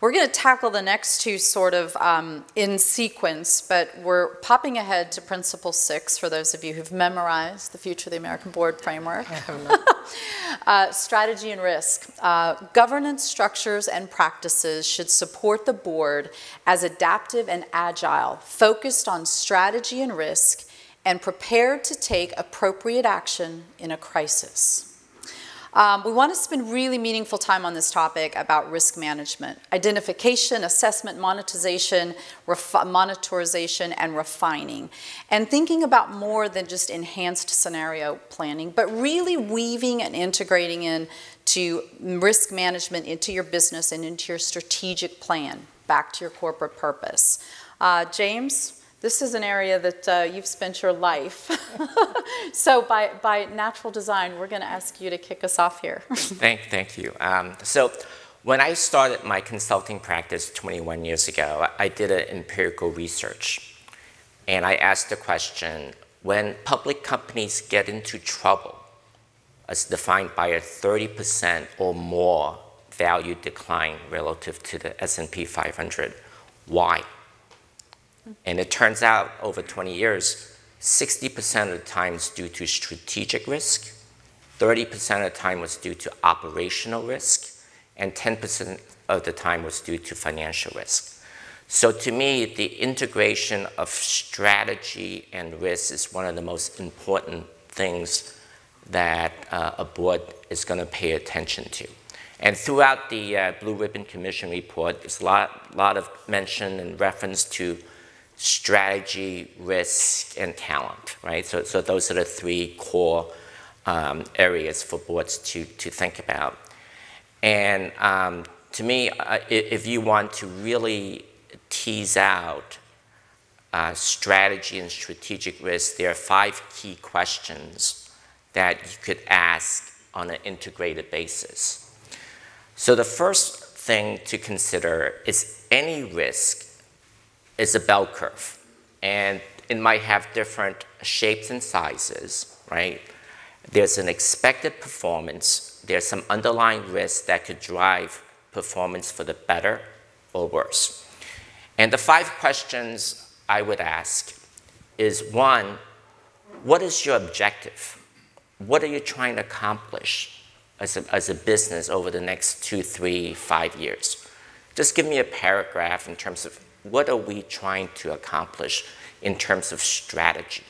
We're going to tackle the next two sort of um, in sequence, but we're popping ahead to Principle 6 for those of you who've memorized the Future of the American Board framework. uh, strategy and risk. Uh, governance structures and practices should support the board as adaptive and agile, focused on strategy and risk, and prepared to take appropriate action in a crisis. Um, we want to spend really meaningful time on this topic about risk management, identification, assessment, monetization, monitorization, and refining. And thinking about more than just enhanced scenario planning, but really weaving and integrating in to risk management into your business and into your strategic plan, back to your corporate purpose. Uh, James, this is an area that uh, you've spent your life. so by, by natural design, we're going to ask you to kick us off here. thank, thank you. Um, so when I started my consulting practice 21 years ago, I did an empirical research. And I asked the question, when public companies get into trouble, as defined by a 30% or more value decline relative to the S&P 500, why? And it turns out over 20 years, 60% of the time is due to strategic risk, 30% of the time was due to operational risk, and 10% of the time was due to financial risk. So to me, the integration of strategy and risk is one of the most important things that uh, a board is going to pay attention to. And throughout the uh, Blue Ribbon Commission report, there's a lot, lot of mention and reference to strategy, risk, and talent, right? So, so those are the three core um, areas for boards to, to think about. And um, to me, uh, if you want to really tease out uh, strategy and strategic risk, there are five key questions that you could ask on an integrated basis. So the first thing to consider is any risk is a bell curve. And it might have different shapes and sizes, right? There's an expected performance. There's some underlying risk that could drive performance for the better or worse. And the five questions I would ask is one, what is your objective? What are you trying to accomplish as a, as a business over the next two, three, five years? Just give me a paragraph in terms of what are we trying to accomplish in terms of strategy?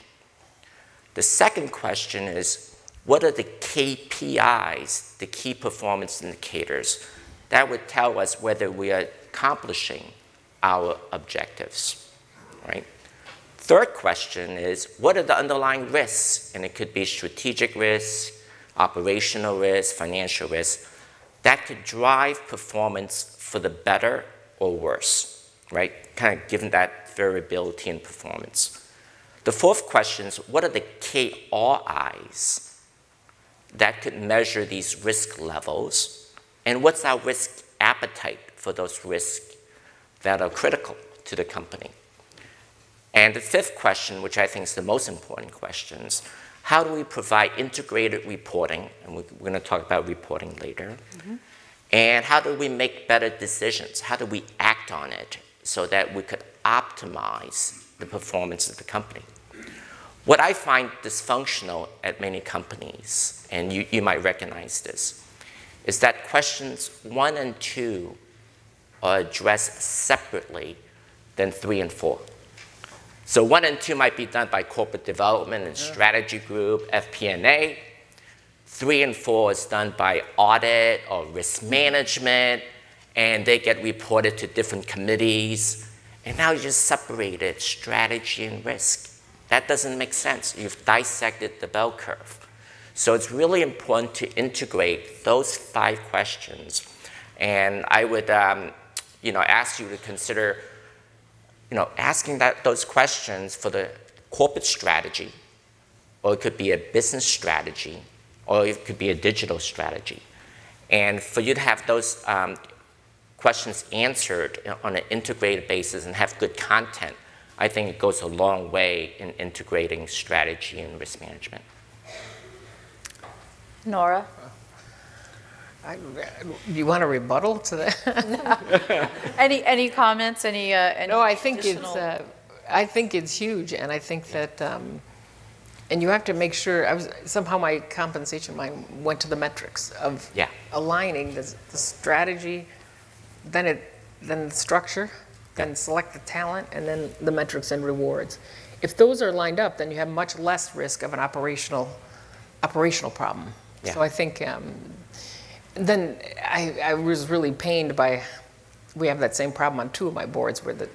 The second question is, what are the KPIs, the key performance indicators, that would tell us whether we are accomplishing our objectives, right? Third question is, what are the underlying risks? And it could be strategic risk, operational risk, financial risk, that could drive performance for the better or worse right? Kind of given that variability in performance. The fourth question is, what are the KRIs that could measure these risk levels? And what's our risk appetite for those risks that are critical to the company? And the fifth question, which I think is the most important question, is how do we provide integrated reporting? And we're going to talk about reporting later. Mm -hmm. And how do we make better decisions? How do we act on it? So that we could optimize the performance of the company. What I find dysfunctional at many companies, and you, you might recognize this, is that questions one and two are addressed separately than three and four. So one and two might be done by corporate development and strategy group, FP&A. Three and four is done by audit or risk mm-hmm. management, and they get reported to different committees. And now you just separated strategy and risk. That doesn't make sense. You've dissected the bell curve. So it's really important to integrate those five questions. And I would um, you know, ask you to consider you know, asking that, those questions for the corporate strategy, or it could be a business strategy, or it could be a digital strategy. And for you to have those um, questions answered on an integrated basis and have good content, I think it goes a long way in integrating strategy and risk management. Nora? I- Do you want a rebuttal to that? Any, any comments, any, uh, any No, I think it's, uh, I think it's huge, and I think that, um, and you have to make sure, I was, somehow my compensation mind went to the metrics of Yeah. aligning the, the strategy, then it, then the structure, then select the talent, and then the metrics and rewards. If those are lined up, then you have much less risk of an operational, operational problem. Yeah. So I think, um, then I, I was really pained by, we have that same problem on two of my boards where the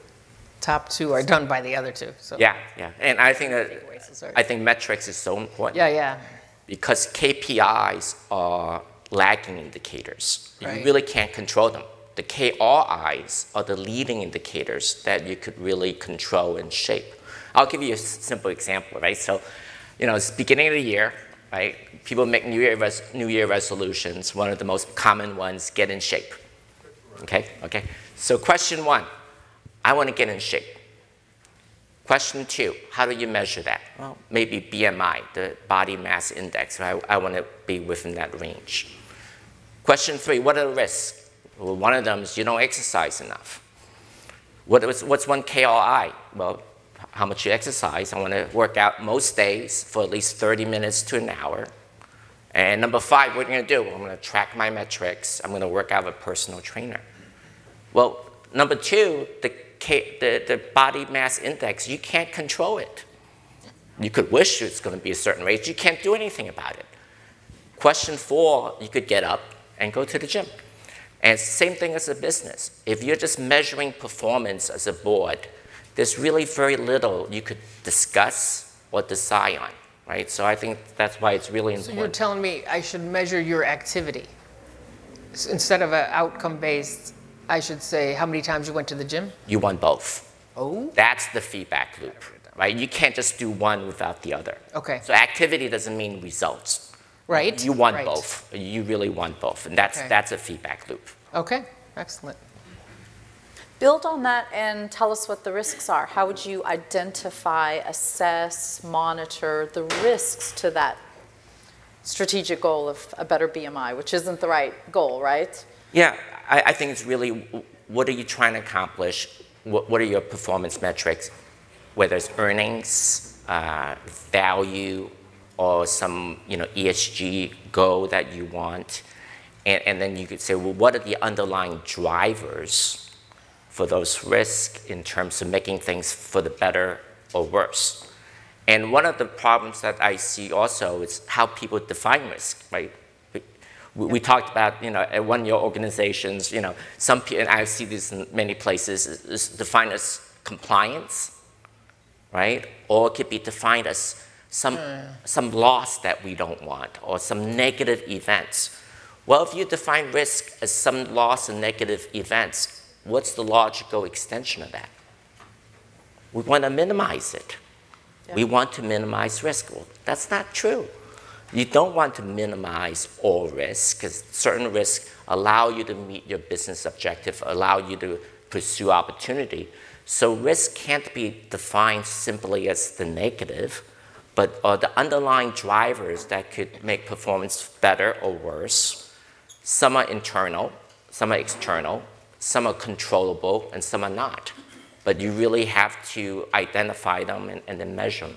top two are done by the other two, so. Yeah, yeah. And I think that. I think metrics is so important. Yeah, yeah, because KPIs are lagging indicators. Right. You really can't control them. The KRIs are the leading indicators that you could really control and shape. I'll give you a simple example, right? So, you know, it's beginning of the year, right? People make New Year, New Year resolutions. One of the most common ones, get in shape. Okay, okay. So question one, I want to get in shape. Question two, how do you measure that? Well, maybe BMI, the body mass index. I, I want to be within that range. Question three, what are the risks? Well, one of them is you don't exercise enough. What is, what's one KRI? Well, how much you exercise. I want to work out most days for at least 30 minutes to an hour. And number five, what are you going to do? I'm going to track my metrics. I'm going to work out with a personal trainer. Well, number two, the, K, the, the body mass index, you can't control it. You could wish it's going to be a certain range. You can't do anything about it. Question four, you could get up and go to the gym. And same thing as a business. If you're just measuring performance as a board, there's really very little you could discuss or decide on, right? So I think that's why it's really so you're telling me I should measure your activity? S- Instead of an outcome-based, I should say, how many times you went to the gym? You want both. Oh, That's the feedback loop, right? You can't just do one without the other. Okay. So activity doesn't mean results. Right? You want right. both. You really want both, and that's Okay. that's a feedback loop. Okay, excellent. Build on that and tell us what the risks are. How would you identify, assess, monitor the risks to that strategic goal of a better BMI, which isn't the right goal, right? Yeah, I, I think it's really what are you trying to accomplish? What, what are your performance metrics? Whether it's earnings, uh, value, or some you know ESG goal that you want, and, and then you could say, well, what are the underlying drivers for those risks in terms of making things for the better or worse? And one of the problems that I see also is how people define risk, right? We, we talked about, you know, at one of your organizations, you know, some people, and I see this in many places, is, is defined as compliance, right? Or it could be defined as some, some loss that we don't want or some negative events. Well, if you define risk as some loss and negative events, what's the logical extension of that? We want to minimize it. We want to minimize risk. Well, that's not true. You don't want to minimize all risk because certain risks allow you to meet your business objective, allow you to pursue opportunity. So risk can't be defined simply as the negative, but are the underlying drivers that could make performance better or worse. Some are internal, some are external, some are controllable, and some are not. But you really have to identify them and, and then measure them.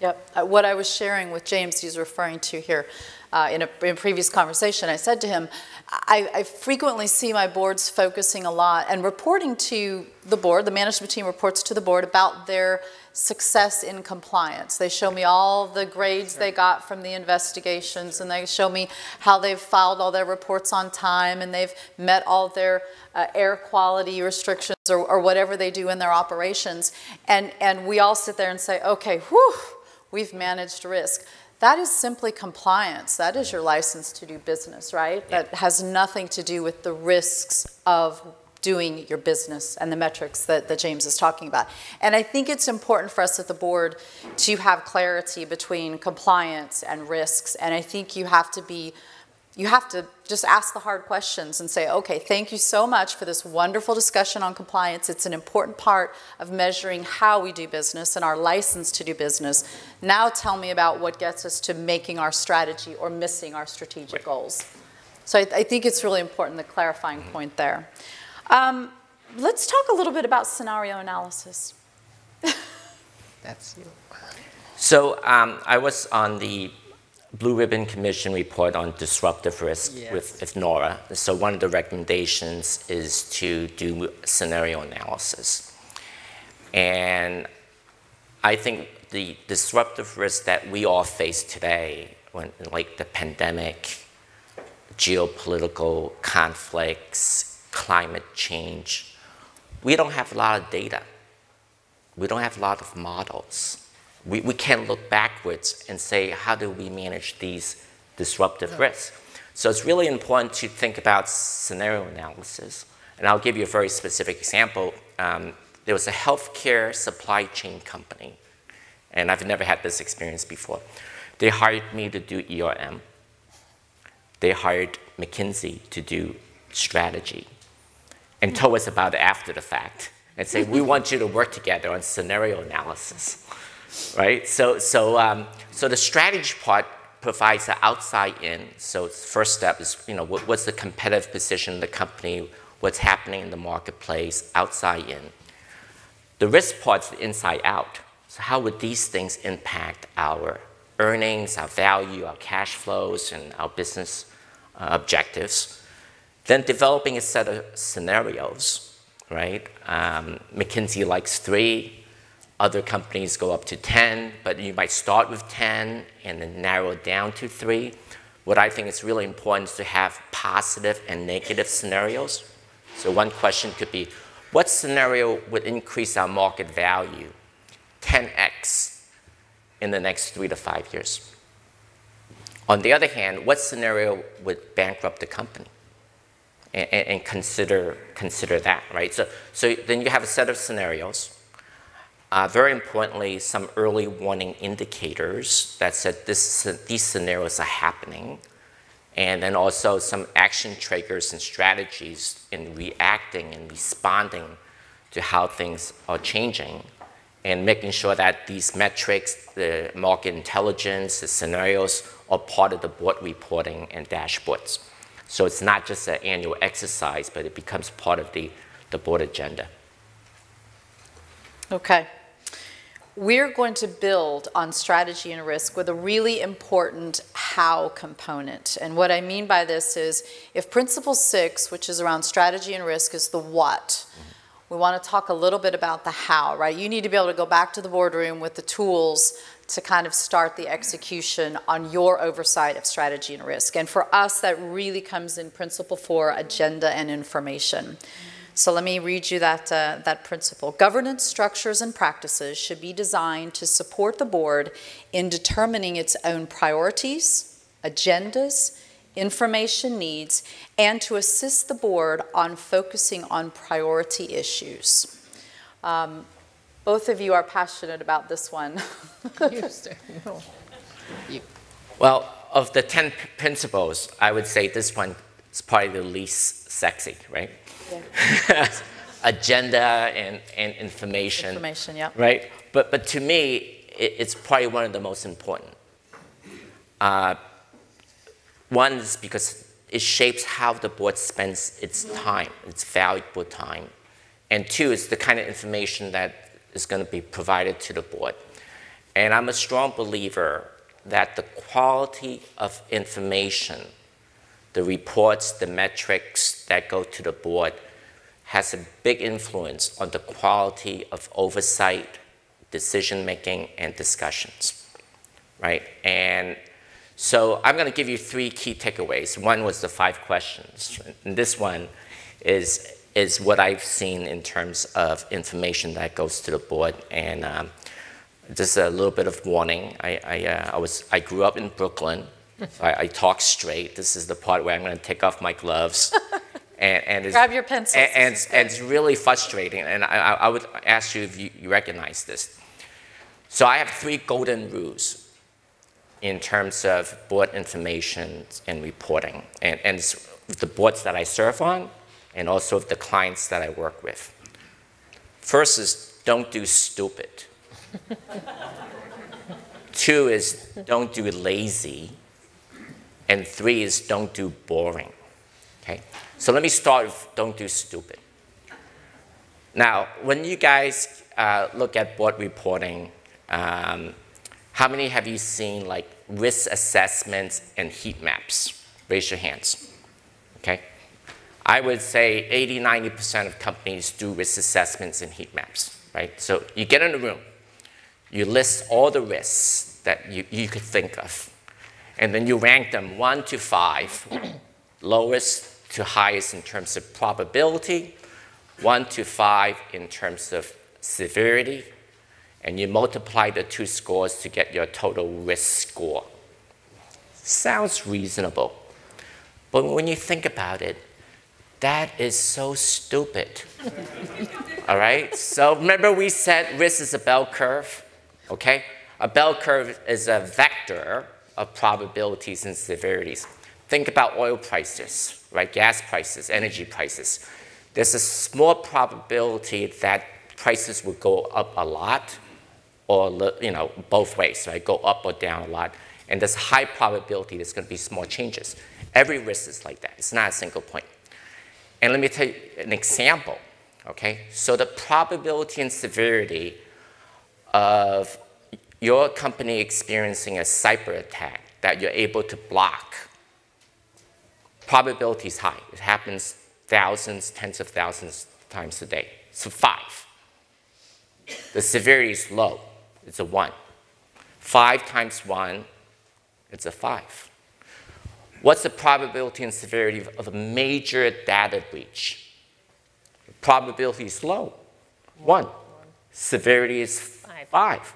Yep. Uh, What I was sharing with James, he's referring to here uh, in, a, in a previous conversation, I said to him, I, I frequently see my boards focusing a lot and reporting to the board, the management team reports to the board about their success in compliance. They show me all the grades they got from the investigations and they show me how they've filed all their reports on time and they've met all their uh, air quality restrictions or, or whatever they do in their operations. And, and we all sit there and say, okay, whew, we've managed risk. That is simply compliance. That is your license to do business, right? That has nothing to do with the risks of doing your business and the metrics that, that James is talking about. And I think it's important for us at the board to have clarity between compliance and risks. And I think you have to be you have to just ask the hard questions and say, okay, thank you so much for this wonderful discussion on compliance. It's an important part of measuring how we do business and our license to do business. Now tell me about what gets us to making our strategy or missing our strategic Right. goals. So I, I think it's really important, the clarifying point there. Um, let's talk a little bit about scenario analysis. That's you. So um, I was on the Blue Ribbon Commission report on disruptive risk Yes. with, with Nora. So one of the recommendations is to do scenario analysis. And I think the disruptive risk that we all face today, when, like the pandemic, geopolitical conflicts, climate change, we don't have a lot of data. We don't have a lot of models. We, we can't look backwards and say, how do we manage these disruptive risks? So it's really important to think about scenario analysis. And I'll give you a very specific example. Um, there was a healthcare supply chain company, and I've never had this experience before. They hired me to do ERM. They hired McKinsey to do strategy and told us about it after the fact and say, we want you to work together on scenario analysis, right? So, so, um, so the strategy part provides the outside in. So first step is, you know, what, what's the competitive position of the company, what's happening in the marketplace, outside in. The risk part's the inside out. So how would these things impact our earnings, our value, our cash flows, and our business uh, objectives? Then developing a set of scenarios, right? Um, McKinsey likes three, other companies go up to 10, but you might start with 10 and then narrow it down to three. What I think is really important is to have positive and negative scenarios. So one question could be, what scenario would increase our market value 10x in the next three to five years? On the other hand, what scenario would bankrupt the company? And, and, and consider, consider that, right? So, so then you have a set of scenarios. Uh, very importantly, some early warning indicators that said this, these scenarios are happening. And then also some action triggers and strategies in reacting and responding to how things are changing and making sure that these metrics, the market intelligence, the scenarios are part of the board reporting and dashboards. So it's not just an annual exercise, but it becomes part of the, the board agenda. Okay. We're going to build on strategy and risk with a really important how component. And what I mean by this is if principle six, which is around strategy and risk, is the what, we want to talk a little bit about the how, right? You need to be able to go back to the boardroom with the tools to kind of start the execution on your oversight of strategy and risk. And for us, that really comes in principle four, agenda and information. So let me read you that, uh, that principle. Governance structures and practices should be designed to support the board in determining its own priorities, agendas, information needs, and to assist the board on focusing on priority issues. Um, both of you are passionate about this one. Used to, no. You- Well, of the 10 principles, I would say this one is probably the least sexy, right? Agenda and, and information. Information, yeah. Right? But, but to me, it, it's probably one of the most important. Uh, one is because it shapes how the board spends its time, its valuable time. And two, is the kind of information that is going to be provided to the board. And I'm a strong believer that the quality of information, the reports, the metrics that go to the board, has a big influence on the quality of oversight, decision making, and discussions, right? And so I'm going to give you three key takeaways. One was the five questions, and this one is is what I've seen in terms of information that goes to the board. And um, just a little bit of warning. I I, uh, I was I grew up in Brooklyn. So I, I talk straight. This is the part where I'm going to take off my gloves. And, and it's, Grab your pencils, And, and, and it's really frustrating. And I, I I would ask you if you, you recognize this. So I have three golden rules in terms of board information and reporting, and, and the boards that I serve on, and also the clients that I work with. First is don't do stupid. Two is don't do lazy. And three is don't do boring. Okay? So let me start with don't do stupid. Now, when you guys uh, look at board reporting, um, how many have you seen like risk assessments and heat maps? Raise your hands. Okay? I would say 80, 90% of companies do risk assessments and heat maps, right? So you get in the room, you list all the risks that you, you could think of, and then you rank them one to five, lowest to highest in terms of probability, one to five in terms of severity, and you multiply the two scores to get your total risk score. Sounds reasonable. But when you think about it, that is so stupid. All right? So remember we said risk is a bell curve, okay? A bell curve is a vector of probabilities and severities. Think about oil prices, right? Gas prices, energy prices. There's a small probability that prices will go up a lot or you know, both ways, right? Go up or down a lot. And there's high probability there's going to be small changes. Every risk is like that. It's not a single point. And let me tell you an example, okay? So the probability and severity of your company experiencing a cyber attack that you're able to block, probability is high. It happens thousands, tens of thousands times a day. So five. The severity is low. It's a one. Five times one, it's a five. What's the probability and severity of a major data breach? The probability is low. One. Severity is five.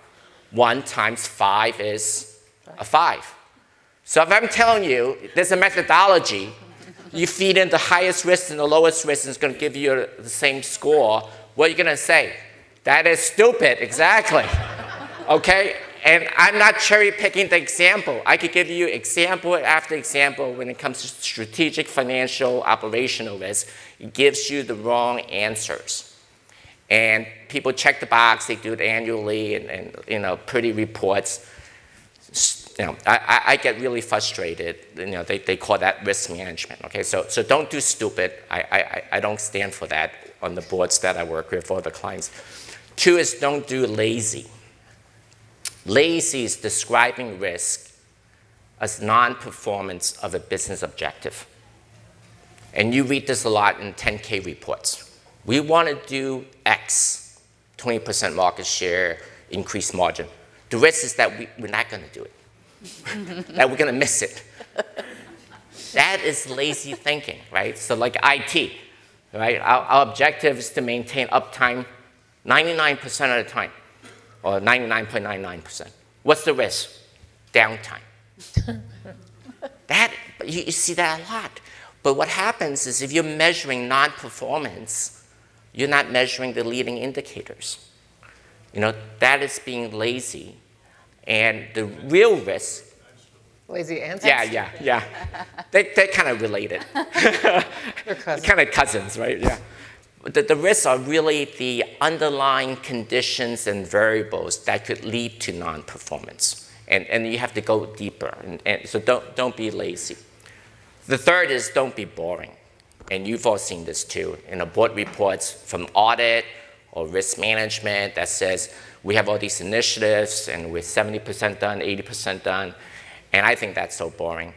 Five. One times five is a five. So if I'm telling you there's a methodology, you feed in the highest risk and the lowest risk, and it's going to give you the same score, what are you going to say? That is stupid, exactly. okay? And I'm not cherry picking the example. I could give you example after example when it comes to strategic, financial, operational risk. It gives you the wrong answers. And people check the box, they do it annually, and, and you know, pretty reports. You know, I, I get really frustrated. You know, they, they call that risk management. Okay, so, so don't do stupid. I, I, I don't stand for that on the boards that I work with or the clients. Two is don't do lazy. Lazy is describing risk as non-performance of a business objective. And you read this a lot in 10K reports. We want to do X, 20% market share, increased margin. The risk is that we, we're not going to do it, that we're going to miss it. That is lazy thinking, right? So like IT, right? Our, our objective is to maintain uptime 99% of the time or 99.99%. What's the risk? Downtime. that, you, you see that a lot. But what happens is if you're measuring non-performance, you're not measuring the leading indicators. You know, that is being lazy. And the real risk Lazy and Yeah, yeah, yeah. they, they're kind of related. they're cousins. kind of cousins, right? Yeah the, the risks are really the underlying conditions and variables that could lead to non-performance. And, and you have to go deeper. And, and so don't, don't be lazy. The third is don't be boring. And you've all seen this too. In a board reports from audit or risk management that says we have all these initiatives and we're 70% done, 80% done. And I think that's so boring.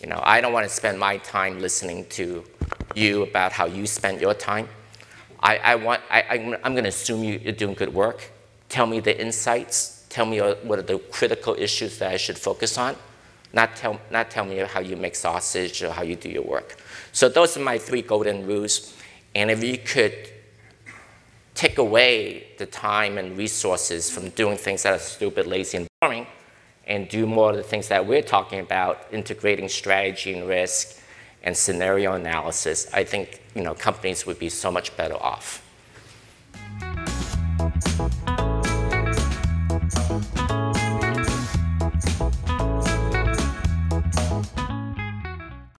You know, I don't want to spend my time listening to you about how you spent your time. I, I want, I, I'm going to assume you're doing good work. Tell me the insights. Tell me what are the critical issues that I should focus on. Not tell, not tell me how you make sausage or how you do your work. So those are my three golden rules. And if you could take away the time and resources from doing things that are stupid, lazy, and boring, and do more of the things that we're talking about, integrating strategy and risk, and scenario analysis, I think you know, companies would be so much better off.